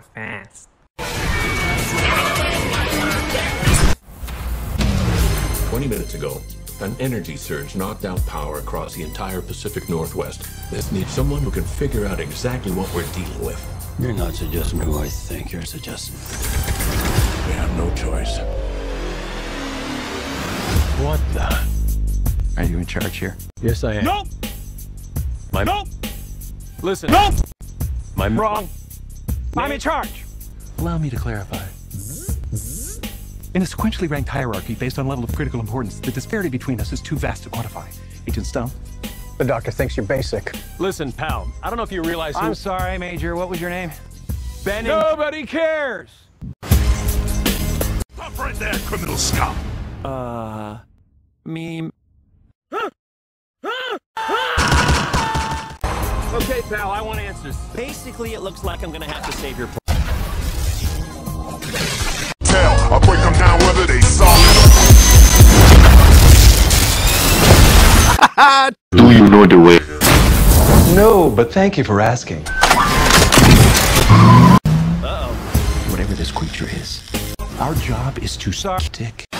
fast. Twenty minutes ago, an energy surge knocked out power across the entire Pacific Northwest. This needs someone who can figure out exactly what we're dealing with. You're not suggesting who I think you're suggesting. We have no choice. What the? Are you in charge here? Yes, I am. Nope. My Nope. Listen. Nope. My Wrong. I'm in charge. Allow me to clarify. In a sequentially ranked hierarchy based on level of critical importance, the disparity between us is too vast to quantify. Agent Stone? The doctor thinks you're basic. Listen, pal. I don't know if you realize who. I'm sorry, Major. What was your name? Benning. Nobody cares. Stop right there, criminal scum! Uh. Meme. Okay, pal. I want answers. Basically, it looks like I'm gonna have to save your. Tell, I'll break them down whether they saw Do you know the way? No, but thank you for asking. Whatever this creature is, our job is to stick. You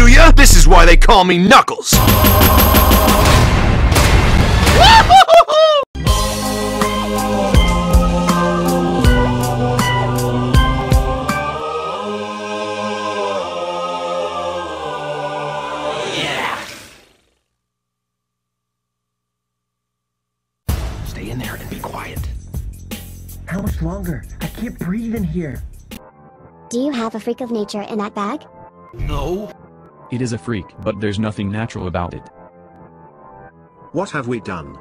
do ya? This is why they call me Knuckles. Stay in there and be quiet. How much longer? I can't breathe in here. Do you have a freak of nature in that bag? No. It is a freak, but there's nothing natural about it. What have we done?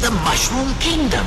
The Mushroom Kingdom.